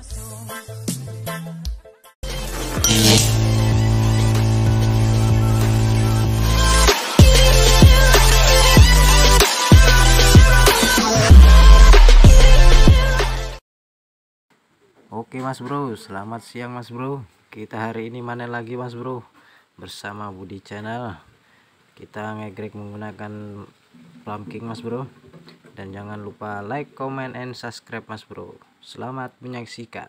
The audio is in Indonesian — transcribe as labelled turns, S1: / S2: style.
S1: Oke mas bro. Selamat siang mas bro. Kita hari ini mana lagi mas bro? Bersama Budi channel. Kita ngegrek menggunakan king mas bro. Dan jangan lupa like comment and subscribe mas bro selamat menyaksikan